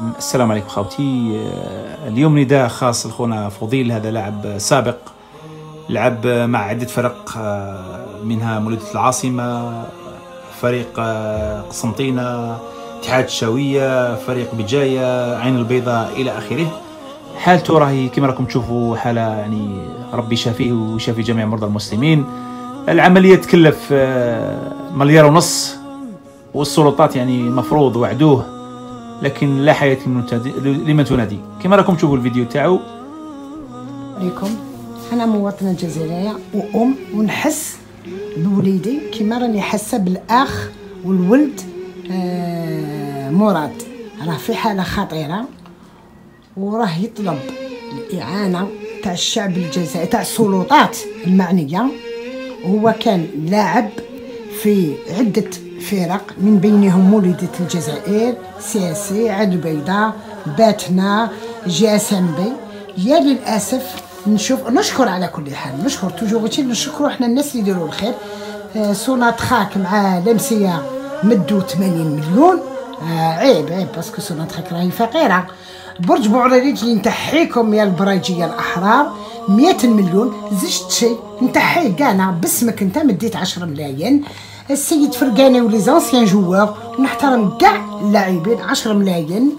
السلام عليكم خوتي. آه، اليوم نداء خاص لخونا فضيل هذا لاعب سابق لعب مع عدة فرق آه، منها مولودية العاصمة فريق آه، قسنطينة اتحاد الشاوية فريق بجاية عين البيضاء إلى آخره. حالته راهي كما راكم تشوفوا حالة يعني ربي يشافيه ويشافي جميع مرضى المسلمين. العملية تكلف مليار ونص والسلطات يعني مفروض وعدوه. لكن لا حياة لمن تنادي. كما راكم تشوفوا الفيديو تاعو. عليكم. أنا مواطنة جزائرية وأم ونحس بوليدي. كما راني حاسة بالأخ والولد آه مراد. راه في حالة خطيرة وراه يطلب الإعانة تاع الشعب الجزائري تاع السلطات المعنية. هو كان لاعب في عدة فرق من بينهم مولودية الجزائر سياسي عد بيضاء باتنا جي اس ام بي. يا للأسف نشوف نشكر على كل حال نشكر toujours. نشكروا إحنا الناس اللي يديروا الخير. آه سوناطراك مع لمسية مدوا 80 مليون. آه عيب عيب parce que سوناطراك راهي فقيرة. برج بوعريريج اللي نتحيكم يا البراجية الأحرار. 100 مليون. زجت شي؟ نتحي كاع باسمك انت مديت 10 ملايين. السيد فرقاني ولي زونسيان جوار ونحترم كاع اللاعبين 10 ملايين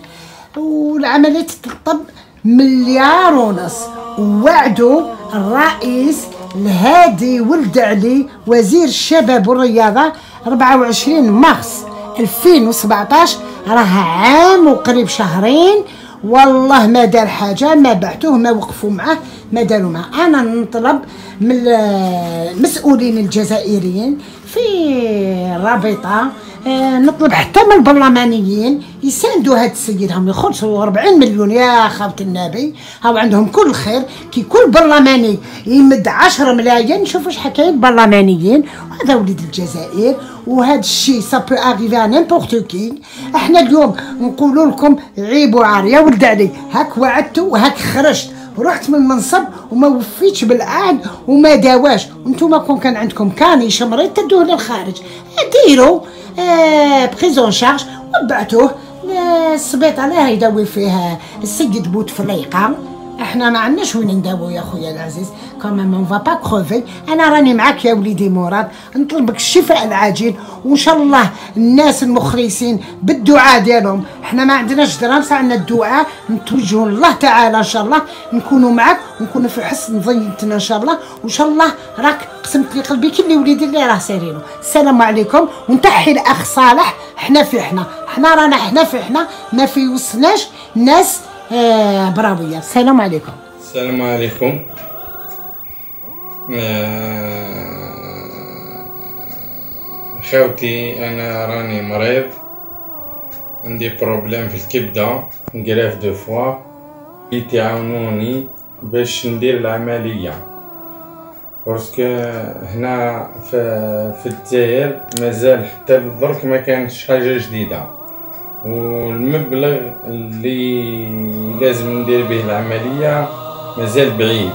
والعملية تطلب مليار ونص. ووعدوا الرئيس الهادي ولد علي وزير الشباب والرياضة 24 مارس 2017 راه عام وقريب شهرين. والله ما دار حاجة ما بعتوه ما وقفوا معاه ما داروا معاه. أنا نطلب من المسؤولين الجزائريين في الرابطه آه نطلب حتى من البرلمانيين يساندوا هذا السيد هم يخلصوا 40 مليون. يا خاوة النبي هاو عندهم كل خير. كي كل برلماني يمد 10 ملايين شوفوا اش حكايه برلمانيين. وهذا وليد الجزائر وهذا الشيء ça peut arriver n'importe qui إحنا اليوم نقولوا لكم عيب وعار يا ولد علي. هاك وعدتوا وهاك خرجت. رحت من المنصب وما وفيتش بالعهد وما داواش. وأنتم كون كان عندكم كاني مريض تدوه للخارج. ديروا. آه prise en charge وبعتوه. للسبيطار اللي يداوي فيه السيد بوتفليقه إحنا ما عندناش وين نداوو يا خويا العزيز. كما ما با كروفي أنا راني معاك يا وليدي مراد. نطلبك الشفاء العاجل. وإن شاء الله الناس المخلصين بالدعاء ديالهم. إحنا ما عندناش دراسه عندنا الدعاء. نتوجهوا الله تعالى إن شاء الله. نكونوا معاك ونكونوا في حسن ظنيتنا إن شاء الله. وإن شاء الله راك قسمت لي قلبي. كي وليدي اللي راه سايرينو السلام عليكم. ونتحي الأخ صالح. حنا في حنا حنا رانا حنا في حنا ما في وصلناش ناس آه براوية السلام عليكم. السلام عليكم. آه خاوتي أنا راني مريض. عندي problème في الكبدة une greffe de foie. يتعاونوني باش ندير العملية. parce que هنا في في الجزائر مازال حتى للدرك ما كانش حاجة جديدة. والمبلغ اللي لازم ندير به العملية مازال بعيد.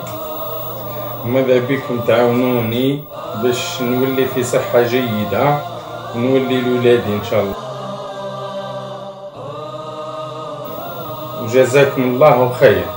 ماذا بكم تعاونوني باش نولي في صحة جيدة ونولي لولادي إن شاء الله. وجزاكم الله خير.